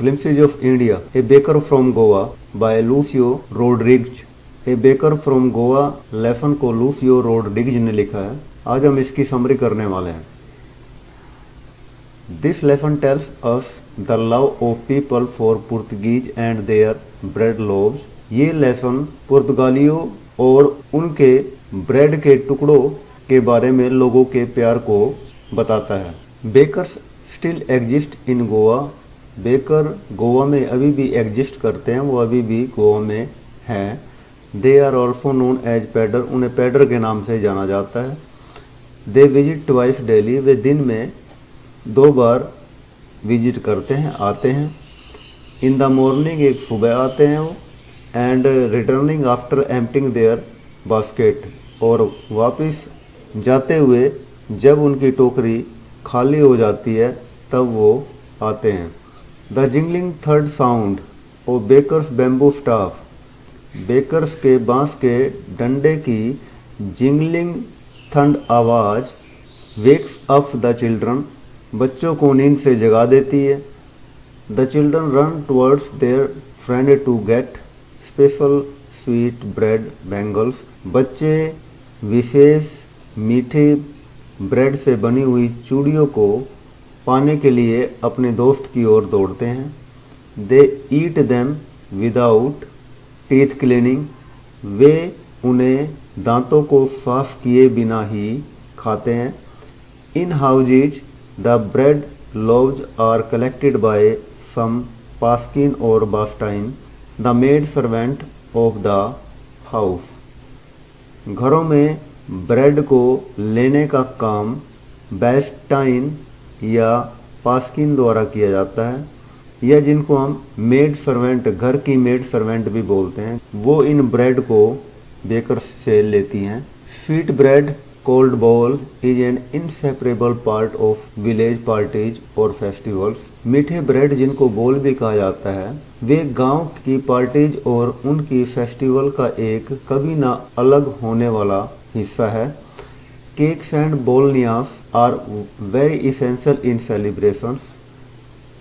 Glimpses of India, A Baker from Goa by Lucio Rodriguez. A baker from Goa lesson को Lucio Rodriguez ने लिखा है आज हम इसकी समरी करने वाले हैं this lesson tells us the love of people for Portuguese and their bread loaves ये लेसन पुर्तगालियों और उनके ब्रेड के टुकड़ों के बारे में लोगों के प्यार को बताता है। Bakers still exist in Goa baker Goa में अभी भी एग्जिस्ट करते हैं, वो अभी भी गोवा में हैं। They are also known as pader, उन्हें पैडर के नाम से जाना जाता है। दे विज़िट ट्वाइस डेली वे दिन में दो बार विज़िट करते हैं, आते हैं। इन द मॉर्निंग एक सुबह आते हैं वो and returning after emptying their basket और वापस जाते हुए जब उनकी टोकरी खाली हो जाती है, तब वो आते हैं। द जिंगलिंग थर्ड साउंड और बेकर्स बैम्बू स्टाफ बेकर्स के बाँस के डंडे की जिंगलिंग थंड आवाज़ वेक्स अप द चिल्ड्रन बच्चों को नींद से जगा देती है। The children run towards their friend to get special sweet bread bangles बच्चे विशेष मीठे ब्रेड से बनी हुई चूड़ियों को पाने के लिए अपने दोस्त की ओर दौड़ते हैं। They eat them without teeth cleaning वे उन्हें दांतों को साफ़ किए बिना ही खाते हैं। In houses the bread loaves are collected by some paskin और bastine the maid servant of the house घरों में ब्रेड को लेने का काम बेस्टाइन या पास्किन द्वारा किया जाता है, या जिनको हम मेड सर्वेंट घर की मेड सर्वेंट भी बोलते हैं, वो इन ब्रेड को बेकर से लेती हैं। Sweet bread called bol is an inseparable part of village parties और फेस्टिवल्स मीठे ब्रेड जिनको बोल भी कहा जाता है, वे गाँव की पार्टीज़ और उनकी फेस्टिवल का एक कभी ना अलग होने वाला हिस्सा है। Cakes and bolinhas are very essential in celebrations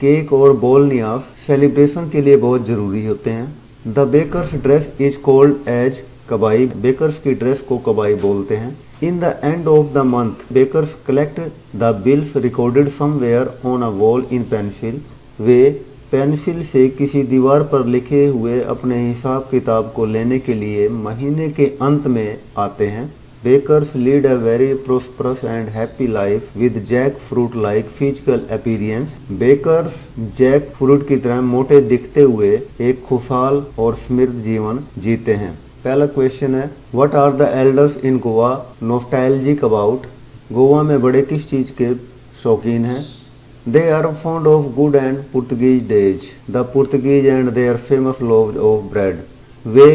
cake और बोलनियास सेलिब्रेशन के लिए बहुत ज़रूरी होते हैं। The bakers dress is called as kabai bakers की ड्रेस को कबाई बोलते हैं। In the end of the month bakers collect the bills recorded somewhere on a wall in pencil way pencil से किसी दीवार पर लिखे हुए अपने हिसाब किताब को लेने के लिए महीने के अंत में आते हैं। Bakers lead a very prosperous and happy life with jackfruit like physical appearance bakers jackfruit की तरह मोटे दिखते हुए एक खुशहाल और समृद्ध जीवन जीते हैं। पहला क्वेश्चन है what are the elders in Goa nostalgic about Goa में बड़े किस चीज़ के शौकीन हैं? They are fond of good and Portuguese days the Portuguese and they are famous loaf of bread वे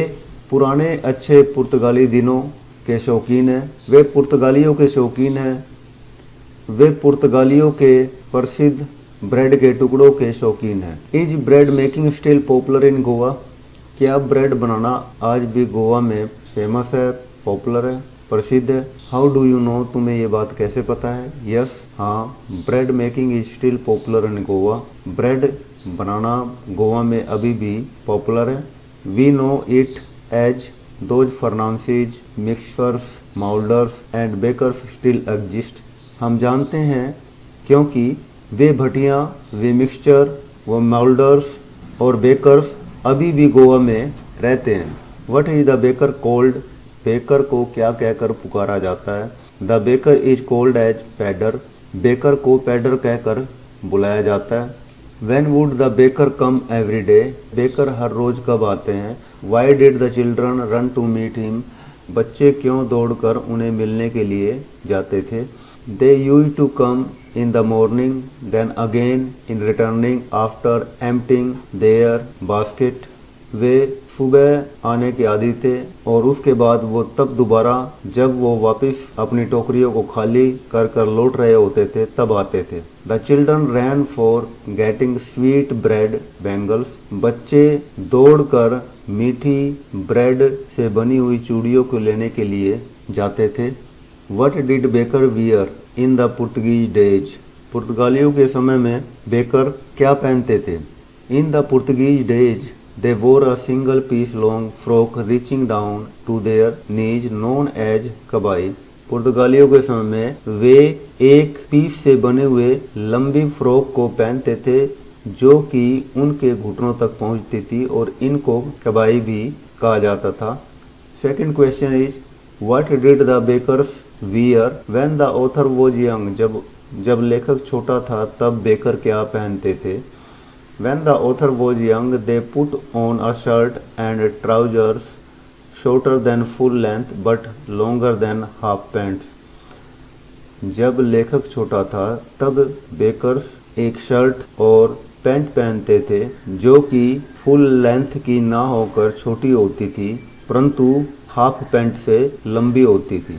पुराने अच्छे पुर्तगाली दिनों के शौकीन हैं। वे पुर्तगालियों के शौकीन हैं। वे पुर्तगालियों के प्रसिद्ध ब्रेड के टुकड़ों के शौकीन हैं। Is bread making still popular in Goa. क्या ब्रेड बनाना आज भी गोवा में फ़ेमस है, पॉपुलर है, प्रसिद्ध है? हाउ डू यू नो तुम्हें ये बात कैसे पता है? यस हाँ bread making is still popular in Goa. Bread बनाना गोवा में अभी भी पॉपुलर है। We know it as those furnaces mixers moulders and bakers still exist हम जानते हैं क्योंकि वे भटियाँ, वे मिक्सचर व माउल्डर्स और बेकर्स अभी भी गोवा में रहते हैं। What is the baker called baker को क्या कहकर पुकारा जाता है? The baker is called as pader baker को पैडर कहकर बुलाया जाता है। When would the baker come every day baker हर रोज कब आते हैं? Why did the children run to meet him बच्चे क्यों दौड़कर उन्हें मिलने के लिए जाते थे? They use to come in the morning then again in returning after emptying their basket. वे सुबह आने के आदि थे और उसके बाद वो तब दोबारा जब वो वापस अपनी टोकरियों को खाली कर कर लौट रहे होते थे तब आते थे। The children ran for getting sweet bread bangles बच्चे दौड़कर मीठी ब्रेड से बनी हुई चूड़ियों को लेने के लिए जाते थे। What did baker wear in the Portuguese days पुर्तगालियों के समय में बेकर क्या पहनते थे? In the Portuguese days, they wore a single piece long frock reaching down to their knees known as kabai. पुर्तगालियों के समय में वे एक पीस से बने हुए लंबी फ्रॉक को पहनते थे, जो कि उनके घुटनों तक पहुँचती थी और इनको कबाई भी कहा जाता था। Second question is what did the bakers wear when the author was young जब जब लेखक छोटा था, तब बेकर क्या पहनते थे? When the author was young they put on a shirt and trousers shorter than full length but longer than half pants जब लेखक छोटा था, तब बेकर्स एक शर्ट और पैंट पहनते थे, जो कि फुल लेंथ की ना होकर छोटी होती थी, परंतु हाफ़ पैंट से लंबी होती थी।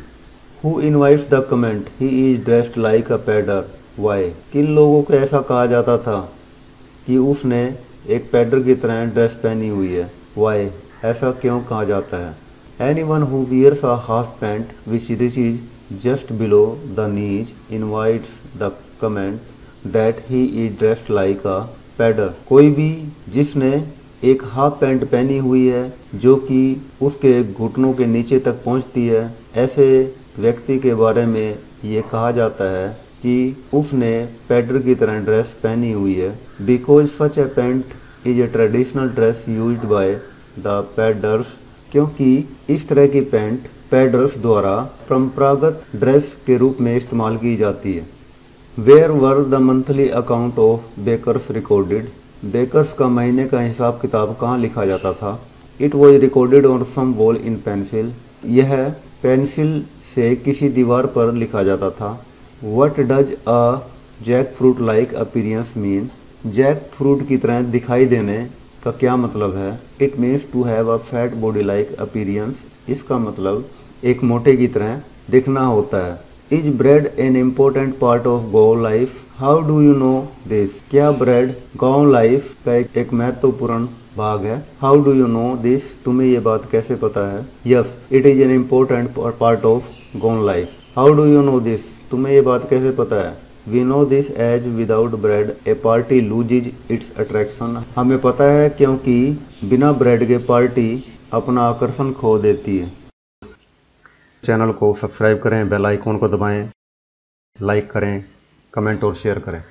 Who invites the comment he is dressed like a pader why किन लोगों को ऐसा कहा जाता था? कि उसने एक पैडर की तरह ड्रेस पहनी हुई है। वाई ऐसा क्यों कहा जाता है? Any one who wears a half pant which reach is just below the knees invites the comment that he is dressed like a pader कोई भी जिसने एक हाफ़ पैंट पहनी हुई है, जो कि उसके घुटनों के नीचे तक पहुँचती है, ऐसे व्यक्ति के बारे में ये कहा जाता है कि उसने पैडर की तरह ड्रेस पहनी हुई है। Because such a pant is a traditional dress use by the paders क्योंकि इस तरह की पैंट पैडर्स द्वारा परंपरागत ड्रेस के रूप में इस्तेमाल की जाती है। Where were the monthly account of bakers recorded bakers का महीने का हिसाब किताब कहाँ लिखा जाता था? It was recorded on some wall in pencil यह पेंसिल से किसी दीवार पर लिखा जाता था। What does a jackfruit like appearance mean jackfruit की तरह दिखाई देने का क्या मतलब है? It means to have a fat body like appearance इसका मतलब एक मोटे की तरह दिखना होता है। Is bread an important part of gaon life how do you know this क्या ब्रेड गाँव लाइफ का एक, एक महत्वपूर्ण भाग है? How do you know this तुम्हें ये बात कैसे पता है? Yes it is an important part of gaon life how do you know this तुम्हें ये बात कैसे पता है? We know this as without bread a party lose is its attraction हमें पता है क्योंकि बिना ब्रेड के पार्टी अपना आकर्षण खो देती है। चैनल को सब्सक्राइब करें बेल आइकॉन को दबाएँ लाइक करें कमेंट और शेयर करें।